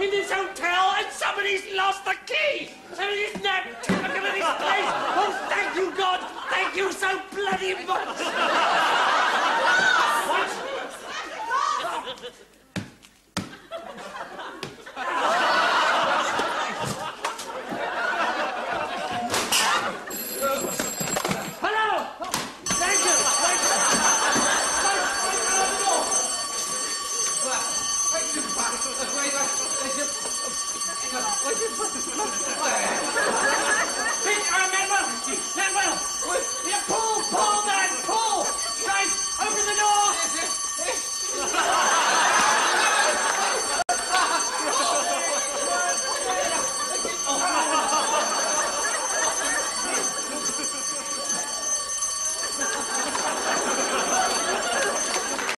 in this hotel and somebody's lost the key. Somebody's nabbed. Look at this place. Oh, thank you, God. Thank you so bloody much. Hello.